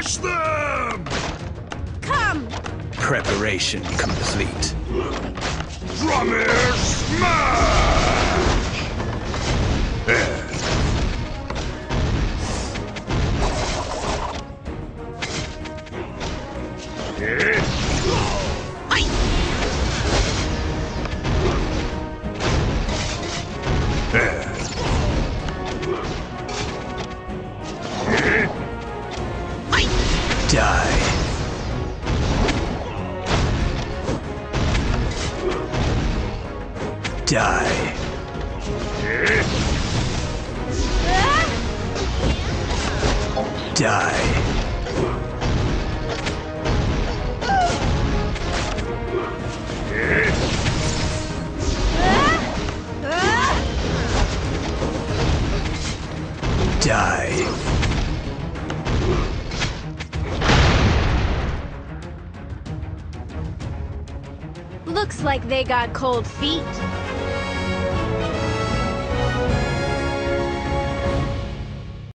Crush them! Come! Preparation complete. Drummer smash! Eh. Eh. Die. Die. Die. Die. Looks like they got cold feet.